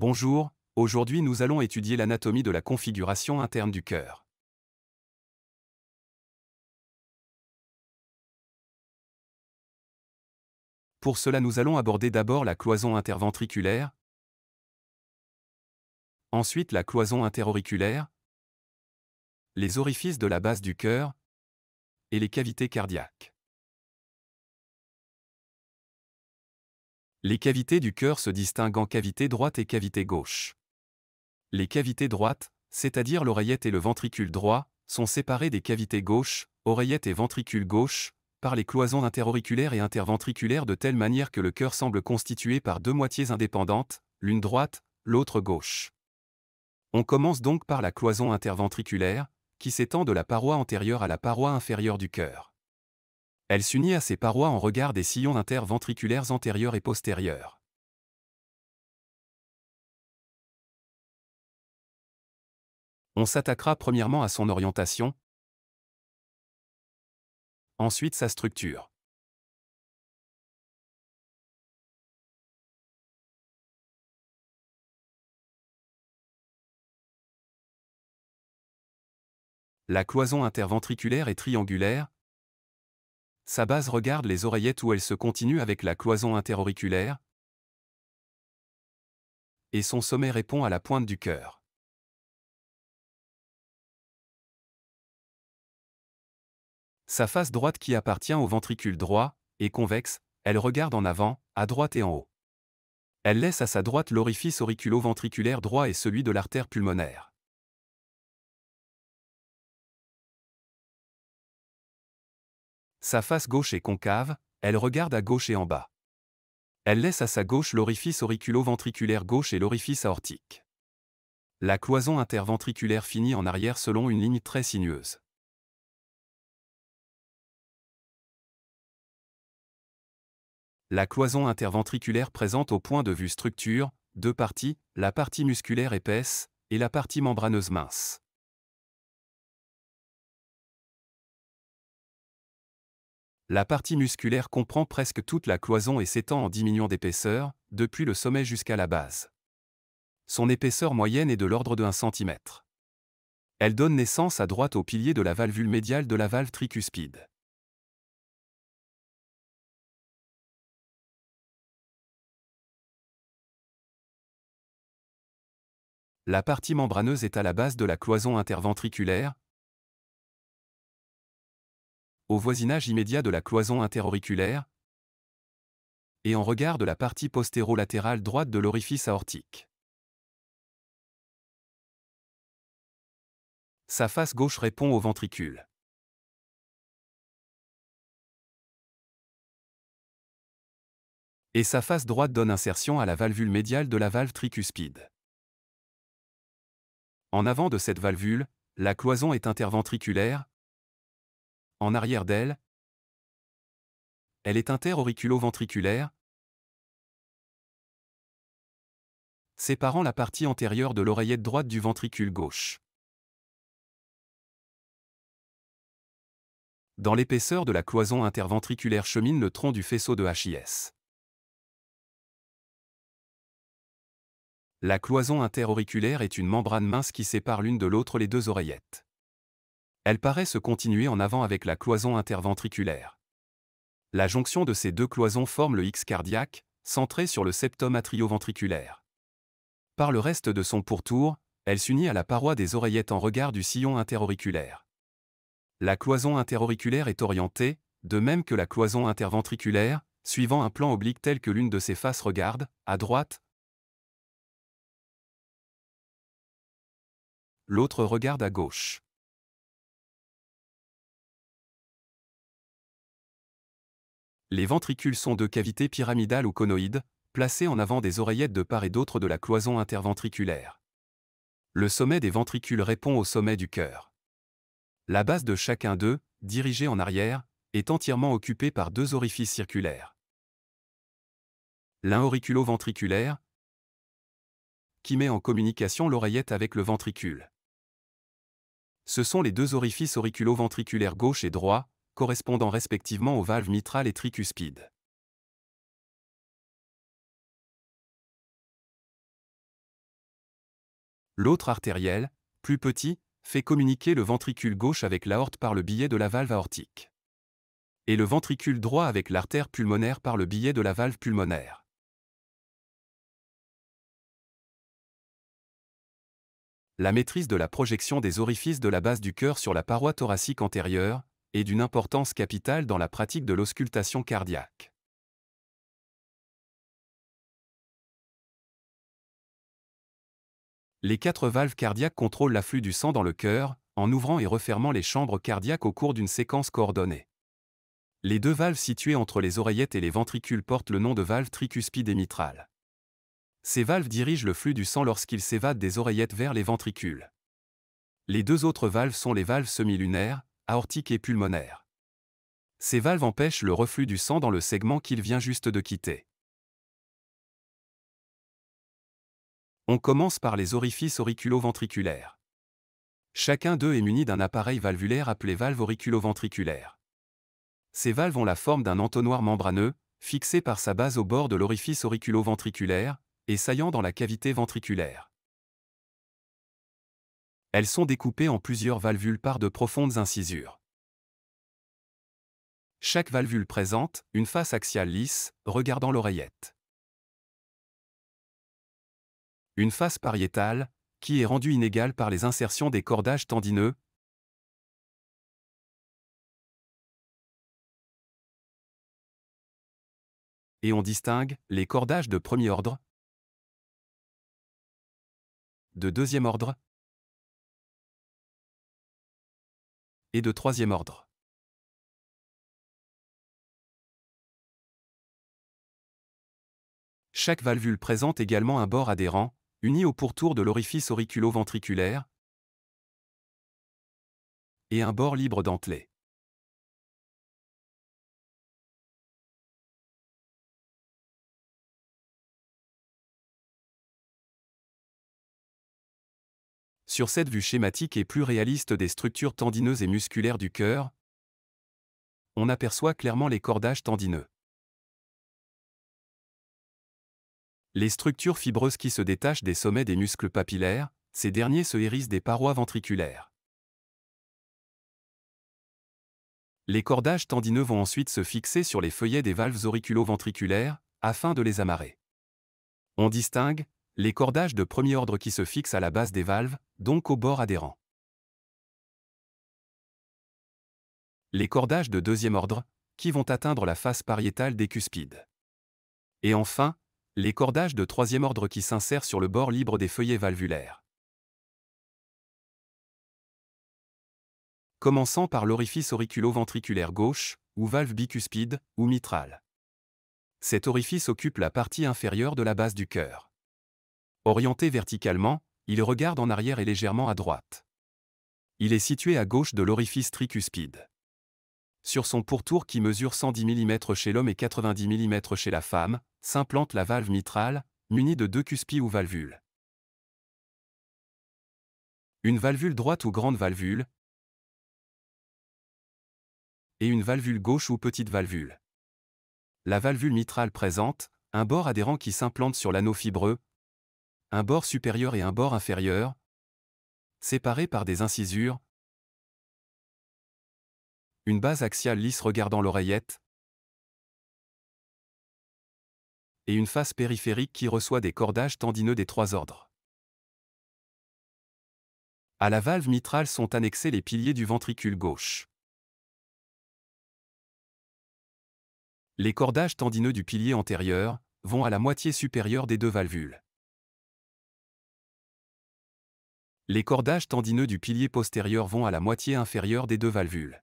Bonjour, aujourd'hui nous allons étudier l'anatomie de la configuration interne du cœur. Pour cela nous allons aborder d'abord la cloison interventriculaire, ensuite la cloison interauriculaire, les orifices de la base du cœur et les cavités cardiaques. Les cavités du cœur se distinguent en cavité droite et cavité gauche. Les cavités droites, c'est-à-dire l'oreillette et le ventricule droit, sont séparées des cavités gauches, oreillette et ventricule gauche, par les cloisons interauriculaires et interventriculaires de telle manière que le cœur semble constitué par deux moitiés indépendantes, l'une droite, l'autre gauche. On commence donc par la cloison interventriculaire, qui s'étend de la paroi antérieure à la paroi inférieure du cœur. Elle s'unit à ses parois en regard des sillons interventriculaires antérieurs et postérieurs. On s'attaquera premièrement à son orientation, ensuite sa structure. La cloison interventriculaire est triangulaire, sa base regarde les oreillettes où elle se continue avec la cloison interauriculaire. Et son sommet répond à la pointe du cœur. Sa face droite qui appartient au ventricule droit, est convexe, elle regarde en avant, à droite et en haut. Elle laisse à sa droite l'orifice auriculo-ventriculaire droit et celui de l'artère pulmonaire. Sa face gauche est concave, elle regarde à gauche et en bas. Elle laisse à sa gauche l'orifice auriculo-ventriculaire gauche et l'orifice aortique. La cloison interventriculaire finit en arrière selon une ligne très sinueuse. La cloison interventriculaire présente au point de vue structure, deux parties, la partie musculaire épaisse et la partie membraneuse mince. La partie musculaire comprend presque toute la cloison et s'étend en diminuant d'épaisseur, depuis le sommet jusqu'à la base. Son épaisseur moyenne est de l'ordre de 1 cm. Elle donne naissance à droite au pilier de la valvule médiale de la valve tricuspide. La partie membraneuse est à la base de la cloison interventriculaire, au voisinage immédiat de la cloison interauriculaire et en regard de la partie postéro-latérale droite de l'orifice aortique. Sa face gauche répond au ventricule. Et sa face droite donne insertion à la valvule médiale de la valve tricuspide. En avant de cette valvule, la cloison est interventriculaire, en arrière d'elle, elle est interauriculo-ventriculaire, séparant la partie antérieure de l'oreillette droite du ventricule gauche. Dans l'épaisseur de la cloison interventriculaire chemine le tronc du faisceau de HIS. La cloison interauriculaire est une membrane mince qui sépare l'une de l'autre les deux oreillettes. Elle paraît se continuer en avant avec la cloison interventriculaire. La jonction de ces deux cloisons forme le X cardiaque, centré sur le septum atrioventriculaire. Par le reste de son pourtour, elle s'unit à la paroi des oreillettes en regard du sillon interauriculaire. La cloison interauriculaire est orientée, de même que la cloison interventriculaire, suivant un plan oblique tel que l'une de ses faces regarde, à droite, l'autre regarde à gauche. Les ventricules sont deux cavités pyramidales ou conoïdes, placées en avant des oreillettes de part et d'autre de la cloison interventriculaire. Le sommet des ventricules répond au sommet du cœur. La base de chacun d'eux, dirigée en arrière, est entièrement occupée par deux orifices circulaires. L'un auriculo-ventriculaire, qui met en communication l'oreillette avec le ventricule. Ce sont les deux orifices auriculo-ventriculaires gauche et droit, correspondant respectivement aux valves mitrales et tricuspides. L'autre artériel, plus petit, fait communiquer le ventricule gauche avec l'aorte par le biais de la valve aortique. Et le ventricule droit avec l'artère pulmonaire par le biais de la valve pulmonaire. La maîtrise de la projection des orifices de la base du cœur sur la paroi thoracique antérieure est d'une importance capitale dans la pratique de l'auscultation cardiaque. Les quatre valves cardiaques contrôlent l'afflux du sang dans le cœur, en ouvrant et refermant les chambres cardiaques au cours d'une séquence coordonnée. Les deux valves situées entre les oreillettes et les ventricules portent le nom de valves tricuspides et mitrales. Ces valves dirigent le flux du sang lorsqu'il s'évade des oreillettes vers les ventricules. Les deux autres valves sont les valves semi-lunaires, aortiques et pulmonaires. Ces valves empêchent le reflux du sang dans le segment qu'il vient juste de quitter. On commence par les orifices auriculo-ventriculaires. Chacun d'eux est muni d'un appareil valvulaire appelé valve auriculo-ventriculaire. Ces valves ont la forme d'un entonnoir membraneux, fixé par sa base au bord de l'orifice auriculo-ventriculaire, et saillant dans la cavité ventriculaire. Elles sont découpées en plusieurs valvules par de profondes incisures. Chaque valvule présente une face axiale lisse, regardant l'oreillette. Une face pariétale, qui est rendue inégale par les insertions des cordages tendineux, et on distingue les cordages de premier ordre, de deuxième ordre et de troisième ordre. Chaque valvule présente également un bord adhérent, uni au pourtour de l'orifice auriculo-ventriculaire, et un bord libre dentelé. Sur cette vue schématique et plus réaliste des structures tendineuses et musculaires du cœur, on aperçoit clairement les cordages tendineux. Les structures fibreuses qui se détachent des sommets des muscles papillaires, ces derniers se hérissent des parois ventriculaires. Les cordages tendineux vont ensuite se fixer sur les feuillets des valves auriculo-ventriculaires, afin de les amarrer. On distingue, les cordages de premier ordre qui se fixent à la base des valves, donc au bord adhérent. Les cordages de deuxième ordre, qui vont atteindre la face pariétale des cuspides. Et enfin, les cordages de troisième ordre qui s'insèrent sur le bord libre des feuillets valvulaires. Commençant par l'orifice auriculo-ventriculaire gauche, ou valve bicuspide, ou mitrale. Cet orifice occupe la partie inférieure de la base du cœur. Orienté verticalement, il regarde en arrière et légèrement à droite. Il est situé à gauche de l'orifice tricuspide. Sur son pourtour qui mesure 110 mm chez l'homme et 90 mm chez la femme, s'implante la valve mitrale, munie de deux cuspies ou valvules. Une valvule droite ou grande valvule, et une valvule gauche ou petite valvule. La valvule mitrale présente un bord adhérent qui s'implante sur l'anneau fibreux, un bord supérieur et un bord inférieur, séparés par des incisures, une base axiale lisse regardant l'oreillette, et une face périphérique qui reçoit des cordages tendineux des trois ordres. À la valve mitrale sont annexés les piliers du ventricule gauche. Les cordages tendineux du pilier antérieur vont à la moitié supérieure des deux valvules. Les cordages tendineux du pilier postérieur vont à la moitié inférieure des deux valvules.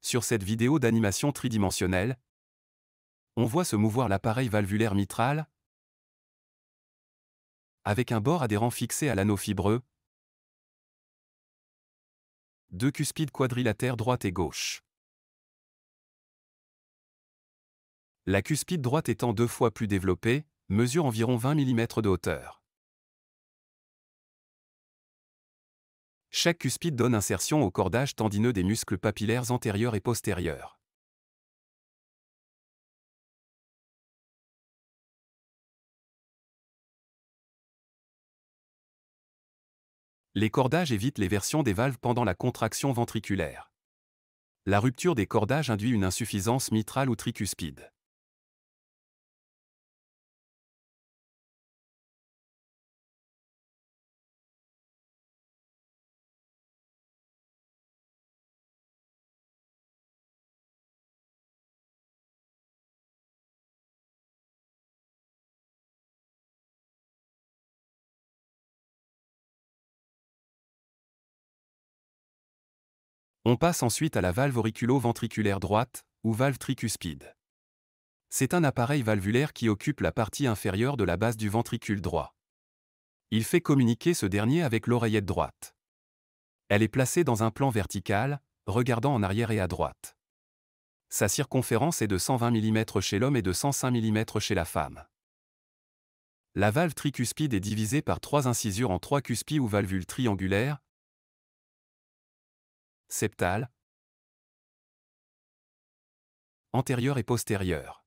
Sur cette vidéo d'animation tridimensionnelle, on voit se mouvoir l'appareil valvulaire mitral avec un bord adhérent fixé à l'anneau fibreux, deux cuspides quadrilatères droite et gauche. La cuspide droite étant deux fois plus développée, mesure environ 20 mm de hauteur. Chaque cuspide donne insertion au cordage tendineux des muscles papillaires antérieurs et postérieurs. Les cordages évitent les versions des valves pendant la contraction ventriculaire. La rupture des cordages induit une insuffisance mitrale ou tricuspide. On passe ensuite à la valve auriculo-ventriculaire droite, ou valve tricuspide. C'est un appareil valvulaire qui occupe la partie inférieure de la base du ventricule droit. Il fait communiquer ce dernier avec l'oreillette droite. Elle est placée dans un plan vertical, regardant en arrière et à droite. Sa circonférence est de 120 mm chez l'homme et de 105 mm chez la femme. La valve tricuspide est divisée par trois incisures en trois cuspies ou valvules triangulaires, septale, antérieure et postérieure.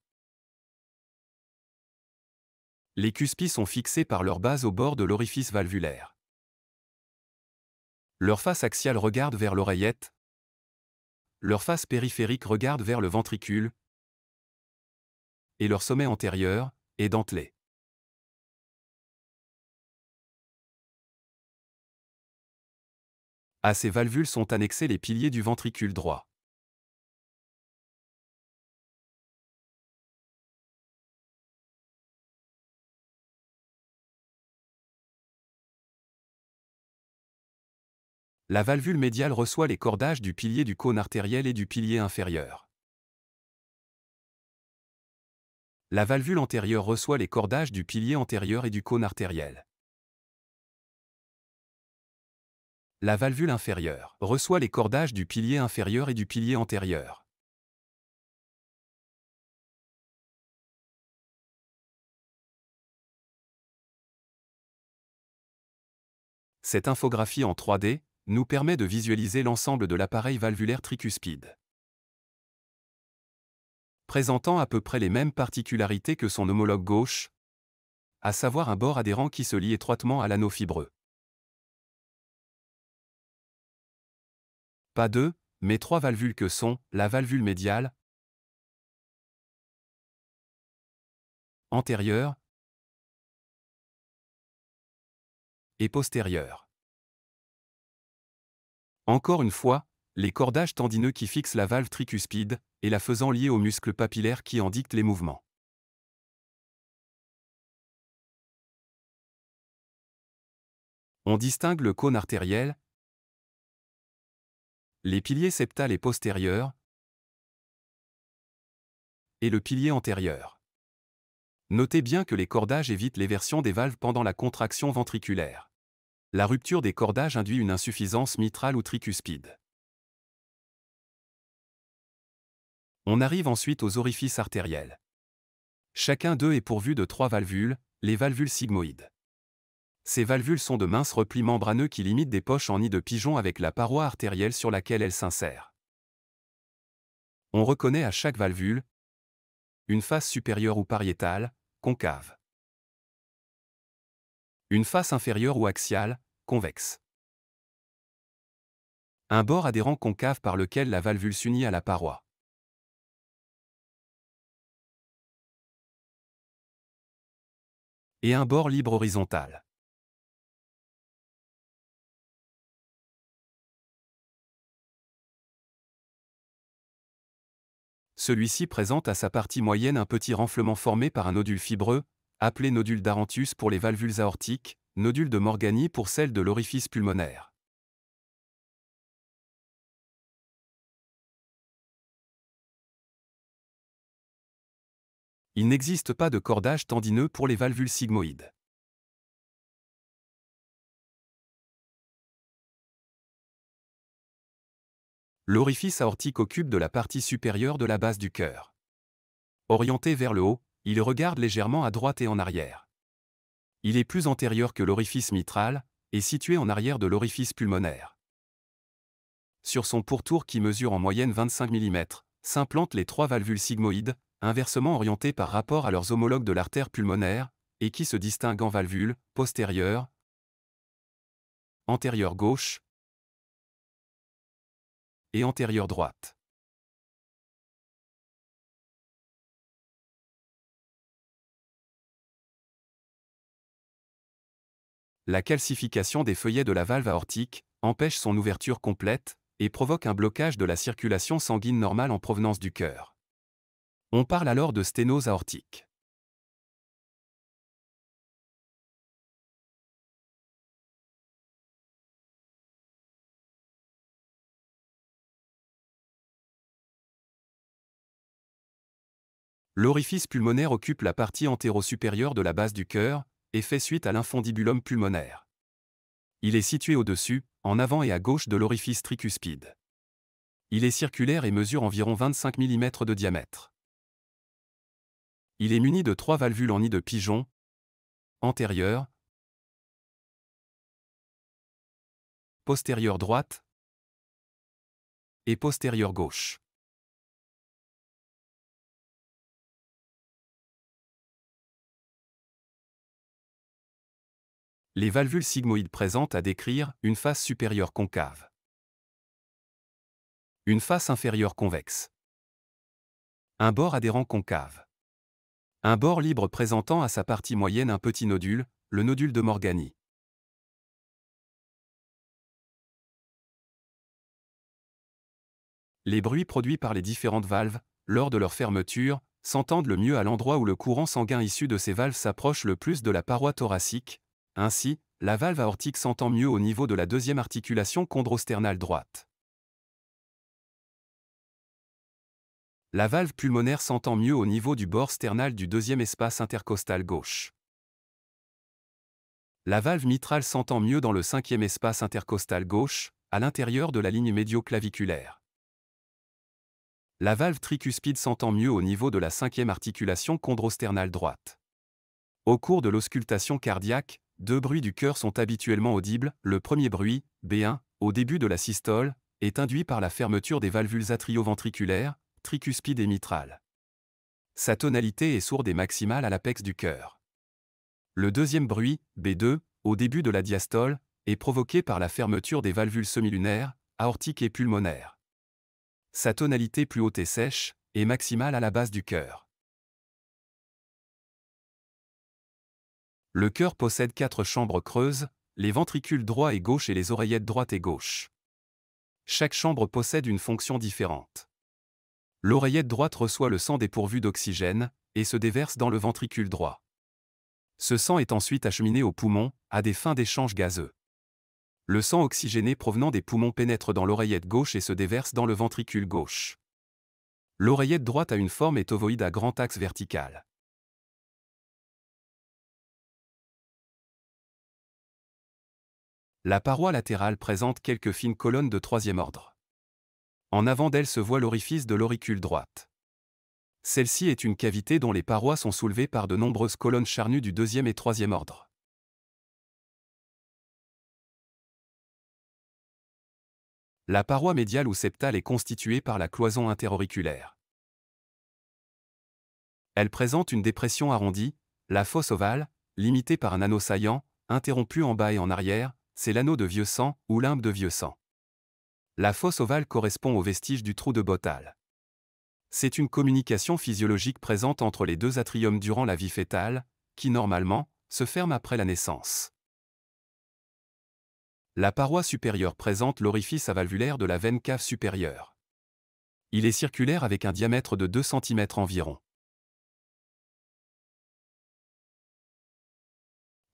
Les cuspies sont fixés par leur base au bord de l'orifice valvulaire. Leur face axiale regarde vers l'oreillette, leur face périphérique regarde vers le ventricule, et leur sommet antérieur est dentelé. À ces valvules sont annexés les piliers du ventricule droit. La valvule médiale reçoit les cordages du pilier du cône artériel et du pilier inférieur. La valvule antérieure reçoit les cordages du pilier antérieur et du cône artériel. La valvule inférieure reçoit les cordages du pilier inférieur et du pilier antérieur. Cette infographie en 3D nous permet de visualiser l'ensemble de l'appareil valvulaire tricuspide. Présentant à peu près les mêmes particularités que son homologue gauche, à savoir un bord adhérent qui se lie étroitement à l'anneau fibreux. Pas deux, mais trois valvules que sont la valvule médiale, antérieure et postérieure. Encore une fois, les cordages tendineux qui fixent la valve tricuspide et la faisant lier aux muscles papillaires qui en dictent les mouvements. On distingue le cône artériel, les piliers septal et postérieurs, et le pilier antérieur. Notez bien que les cordages évitent l'éversion des valves pendant la contraction ventriculaire. La rupture des cordages induit une insuffisance mitrale ou tricuspide. On arrive ensuite aux orifices artériels. Chacun d'eux est pourvu de trois valvules, les valvules sigmoïdes. Ces valvules sont de minces replis membraneux qui limitent des poches en nid de pigeon avec la paroi artérielle sur laquelle elles s'insèrent. On reconnaît à chaque valvule une face supérieure ou pariétale, concave. Une face inférieure ou axiale, convexe. Un bord adhérent concave par lequel la valvule s'unit à la paroi. Et un bord libre horizontal. Celui-ci présente à sa partie moyenne un petit renflement formé par un nodule fibreux, appelé nodule d'Arantus pour les valvules aortiques, nodule de Morgani pour celle de l'orifice pulmonaire. Il n'existe pas de cordage tendineux pour les valvules sigmoïdes. L'orifice aortique occupe de la partie supérieure de la base du cœur. Orienté vers le haut, il regarde légèrement à droite et en arrière. Il est plus antérieur que l'orifice mitral, et situé en arrière de l'orifice pulmonaire. Sur son pourtour qui mesure en moyenne 25 mm, s'implantent les trois valvules sigmoïdes, inversement orientées par rapport à leurs homologues de l'artère pulmonaire, et qui se distinguent en valvules postérieures, antérieure gauche antérieure droite. La calcification des feuillets de la valve aortique empêche son ouverture complète et provoque un blocage de la circulation sanguine normale en provenance du cœur. On parle alors de sténose aortique. L'orifice pulmonaire occupe la partie antéro-supérieure de la base du cœur et fait suite à l'infondibulum pulmonaire. Il est situé au-dessus, en avant et à gauche de l'orifice tricuspide. Il est circulaire et mesure environ 25 mm de diamètre. Il est muni de trois valvules en nid de pigeon, antérieure, postérieure droite et postérieure gauche. Les valvules sigmoïdes présentent à décrire une face supérieure concave. Une face inférieure convexe. Un bord adhérent concave. Un bord libre présentant à sa partie moyenne un petit nodule, le nodule de Morgani. Les bruits produits par les différentes valves, lors de leur fermeture, s'entendent le mieux à l'endroit où le courant sanguin issu de ces valves s'approche le plus de la paroi thoracique, ainsi, la valve aortique s'entend mieux au niveau de la deuxième articulation chondrosternale droite. La valve pulmonaire s'entend mieux au niveau du bord sternal du deuxième espace intercostal gauche. La valve mitrale s'entend mieux dans le cinquième espace intercostal gauche, à l'intérieur de la ligne médio-claviculaire. La valve tricuspide s'entend mieux au niveau de la cinquième articulation chondrosternale droite. Au cours de l'auscultation cardiaque, deux bruits du cœur sont habituellement audibles. Le premier bruit, B1, au début de la systole, est induit par la fermeture des valvules atrioventriculaires, tricuspide et mitrale. Sa tonalité est sourde et maximale à l'apex du cœur. Le deuxième bruit, B2, au début de la diastole, est provoqué par la fermeture des valvules semilunaires, aortiques et pulmonaires. Sa tonalité plus haute et sèche, est maximale à la base du cœur. Le cœur possède quatre chambres creuses, les ventricules droit et gauche et les oreillettes droite et gauche. Chaque chambre possède une fonction différente. L'oreillette droite reçoit le sang dépourvu d'oxygène et se déverse dans le ventricule droit. Ce sang est ensuite acheminé aux poumons, à des fins d'échange gazeux. Le sang oxygéné provenant des poumons pénètre dans l'oreillette gauche et se déverse dans le ventricule gauche. L'oreillette droite a une forme et ovoïde à grand axe vertical. La paroi latérale présente quelques fines colonnes de troisième ordre. En avant d'elle se voit l'orifice de l'auricule droite. Celle-ci est une cavité dont les parois sont soulevées par de nombreuses colonnes charnues du deuxième et troisième ordre. La paroi médiale ou septale est constituée par la cloison interauriculaire. Elle présente une dépression arrondie, la fosse ovale, limitée par un anneau saillant, interrompu en bas et en arrière, c'est l'anneau de vieux sang ou limbe de vieux sang. La fosse ovale correspond au vestige du trou de Bottal. C'est une communication physiologique présente entre les deux atriums durant la vie fœtale, qui normalement se ferme après la naissance. La paroi supérieure présente l'orifice avalvulaire de la veine cave supérieure. Il est circulaire avec un diamètre de 2 cm environ.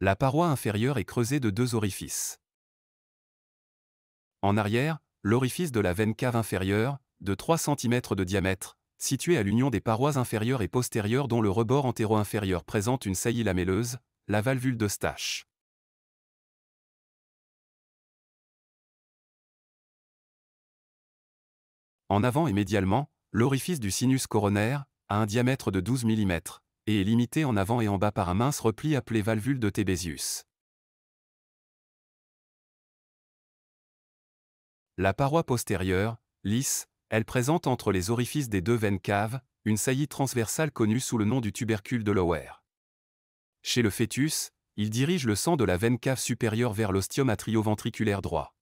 La paroi inférieure est creusée de deux orifices. En arrière, l'orifice de la veine cave inférieure, de 3 cm de diamètre, situé à l'union des parois inférieures et postérieures dont le rebord antéro-inférieur présente une saillie lamelleuse, la valvule d'Eustache. En avant et médialement, l'orifice du sinus coronaire, a un diamètre de 12 mm, et est limité en avant et en bas par un mince repli appelé valvule de Tébésius. La paroi postérieure, lisse, elle présente entre les orifices des deux veines caves, une saillie transversale connue sous le nom du tubercule de Lower. Chez le fœtus, il dirige le sang de la veine cave supérieure vers l'ostium atrioventriculaire droit.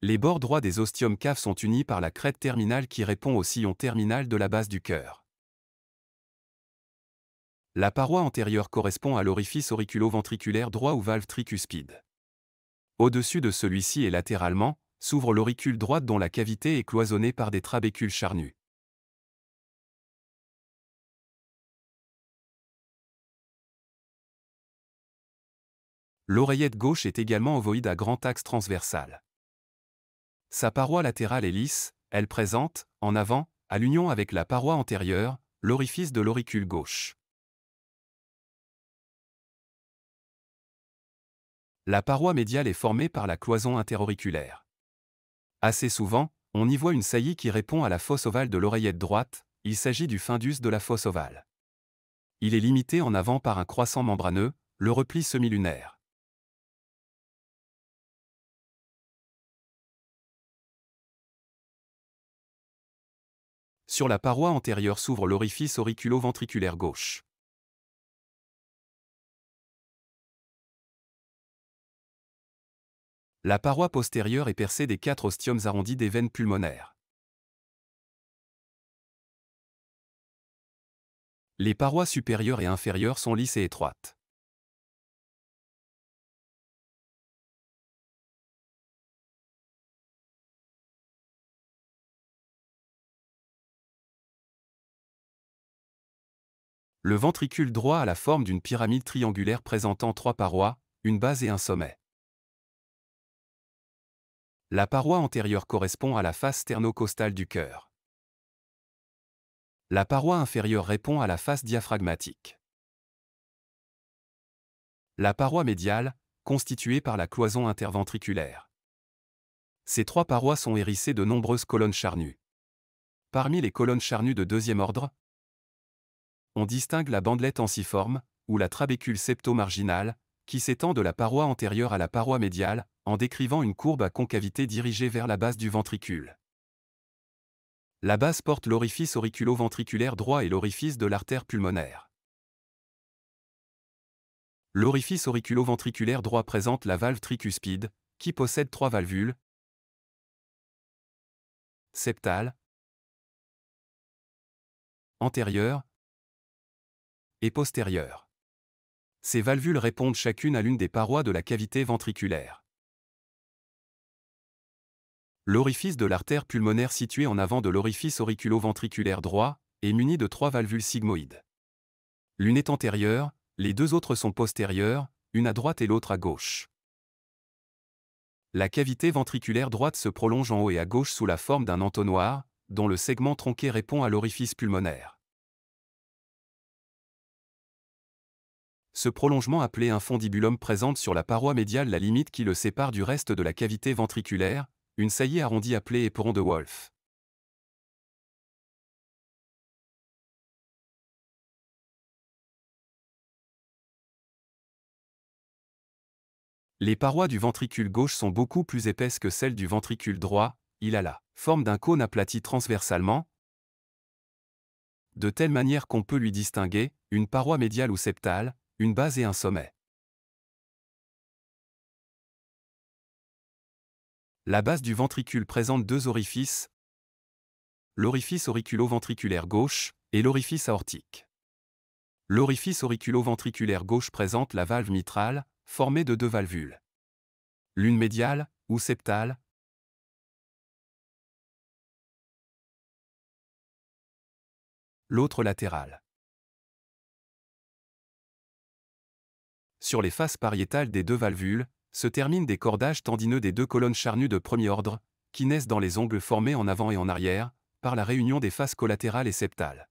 Les bords droits des ostiums caves sont unis par la crête terminale qui répond au sillon terminal de la base du cœur. La paroi antérieure correspond à l'orifice auriculo-ventriculaire droit ou valve tricuspide. Au-dessus de celui-ci et latéralement, s'ouvre l'auricule droite dont la cavité est cloisonnée par des trabécules charnus. L'oreillette gauche est également ovoïde à grand axe transversal. Sa paroi latérale est lisse, elle présente, en avant, à l'union avec la paroi antérieure, l'orifice de l'auricule gauche. La paroi médiale est formée par la cloison interauriculaire. Assez souvent, on y voit une saillie qui répond à la fosse ovale de l'oreillette droite, il s'agit du fundus de la fosse ovale. Il est limité en avant par un croissant membraneux, le repli semilunaire. Sur la paroi antérieure s'ouvre l'orifice auriculo-ventriculaire gauche. La paroi postérieure est percée des quatre ostiomes arrondis des veines pulmonaires. Les parois supérieures et inférieures sont lisses et étroites. Le ventricule droit a la forme d'une pyramide triangulaire présentant trois parois, une base et un sommet. La paroi antérieure correspond à la face sternocostale du cœur. La paroi inférieure répond à la face diaphragmatique. La paroi médiale, constituée par la cloison interventriculaire. Ces trois parois sont hérissées de nombreuses colonnes charnues. Parmi les colonnes charnues de deuxième ordre, on distingue la bandelette ensiforme, ou la trabécule septo-marginale, qui s'étend de la paroi antérieure à la paroi médiale, en décrivant une courbe à concavité dirigée vers la base du ventricule. La base porte l'orifice auriculo-ventriculaire droit et l'orifice de l'artère pulmonaire. L'orifice auriculo-ventriculaire droit présente la valve tricuspide, qui possède trois valvules, septale, antérieure, et postérieure. Ces valvules répondent chacune à l'une des parois de la cavité ventriculaire. L'orifice de l'artère pulmonaire situé en avant de l'orifice auriculo-ventriculaire droit est muni de trois valvules sigmoïdes. L'une est antérieure, les deux autres sont postérieures, une à droite et l'autre à gauche. La cavité ventriculaire droite se prolonge en haut et à gauche sous la forme d'un entonnoir, dont le segment tronqué répond à l'orifice pulmonaire. Ce prolongement appelé un fondibulum présente sur la paroi médiale la limite qui le sépare du reste de la cavité ventriculaire, une saillie arrondie appelée éperon de Wolf. Les parois du ventricule gauche sont beaucoup plus épaisses que celles du ventricule droit, il a la forme d'un cône aplati transversalement, de telle manière qu'on peut lui distinguer une paroi médiale ou septale, une base et un sommet. La base du ventricule présente deux orifices, l'orifice auriculo-ventriculaire gauche et l'orifice aortique. L'orifice auriculo-ventriculaire gauche présente la valve mitrale, formée de deux valvules. L'une médiale, ou septale, l'autre latérale. Sur les faces pariétales des deux valvules, se terminent des cordages tendineux des deux colonnes charnues de premier ordre, qui naissent dans les ongles formés en avant et en arrière, par la réunion des faces collatérales et septales.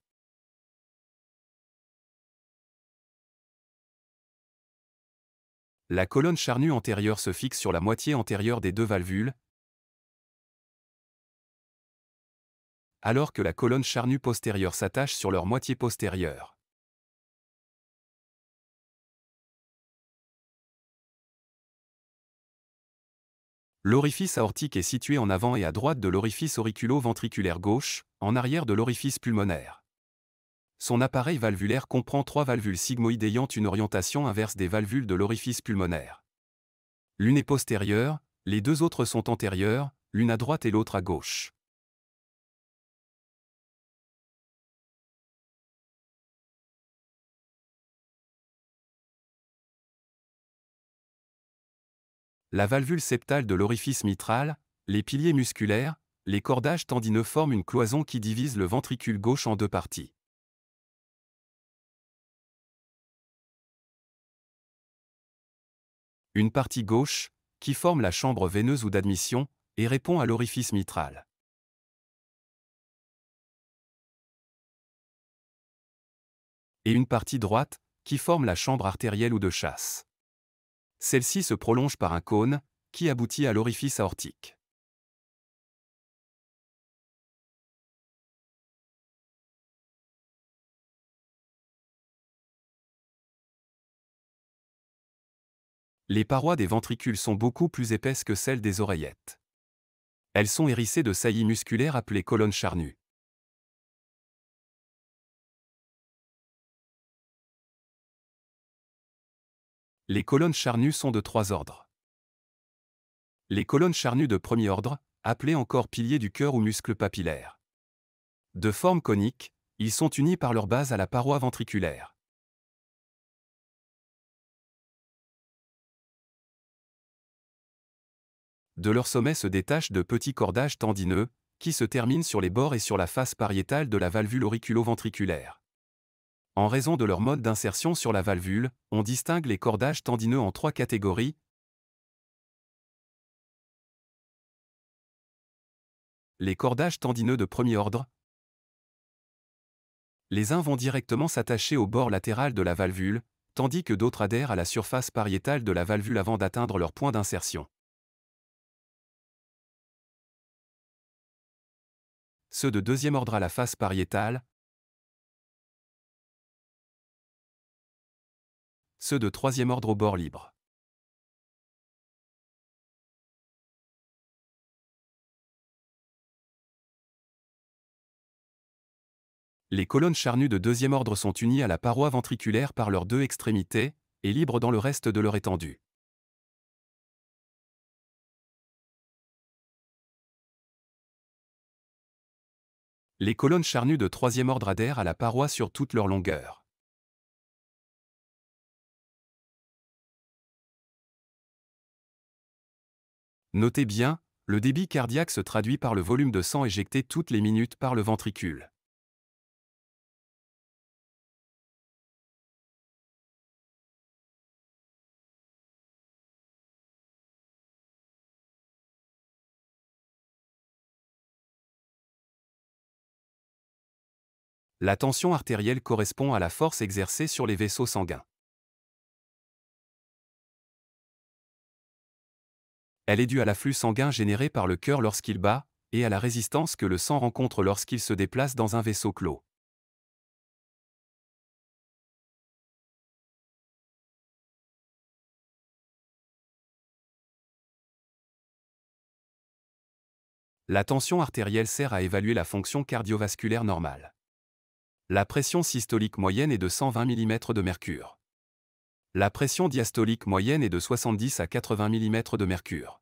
La colonne charnue antérieure se fixe sur la moitié antérieure des deux valvules, alors que la colonne charnue postérieure s'attache sur leur moitié postérieure. L'orifice aortique est situé en avant et à droite de l'orifice auriculo-ventriculaire gauche, en arrière de l'orifice pulmonaire. son appareil valvulaire comprend trois valvules sigmoïdes ayant une orientation inverse des valvules de l'orifice pulmonaire. L'une est postérieure, les deux autres sont antérieures, l'une à droite et l'autre à gauche. La valvule septale de l'orifice mitral, les piliers musculaires, les cordages tendineux forment une cloison qui divise le ventricule gauche en deux parties. Une partie gauche, qui forme la chambre veineuse ou d'admission, et répond à l'orifice mitral. Et une partie droite, qui forme la chambre artérielle ou de chasse. Celle-ci se prolonge par un cône, qui aboutit à l'orifice aortique. Les parois des ventricules sont beaucoup plus épaisses que celles des oreillettes. Elles sont hérissées de saillies musculaires appelées colonnes charnues. Les colonnes charnues sont de trois ordres. Les colonnes charnues de premier ordre, appelées encore piliers du cœur ou muscles papillaires. De forme conique, ils sont unis par leur base à la paroi ventriculaire. De leur sommet se détachent de petits cordages tendineux, qui se terminent sur les bords et sur la face pariétale de la valvule auriculo-ventriculaire. En raison de leur mode d'insertion sur la valvule, on distingue les cordages tendineux en trois catégories. Les cordages tendineux de premier ordre. Les uns vont directement s'attacher au bord latéral de la valvule, tandis que d'autres adhèrent à la surface pariétale de la valvule avant d'atteindre leur point d'insertion. ceux de deuxième ordre à la face pariétale, ceux de troisième ordre au bord libre. Les colonnes charnues de deuxième ordre sont unies à la paroi ventriculaire par leurs deux extrémités, et libres dans le reste de leur étendue. Les colonnes charnues de troisième ordre adhèrent à la paroi sur toute leur longueur. Notez bien, le débit cardiaque se traduit par le volume de sang éjecté toutes les minutes par le ventricule. La tension artérielle correspond à la force exercée sur les vaisseaux sanguins. Elle est due à l'afflux sanguin généré par le cœur lorsqu'il bat, et à la résistance que le sang rencontre lorsqu'il se déplace dans un vaisseau clos. La tension artérielle sert à évaluer la fonction cardiovasculaire normale. La pression systolique moyenne est de 120 mm de mercure. La pression diastolique moyenne est de 70 à 80 mm de mercure.